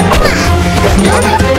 木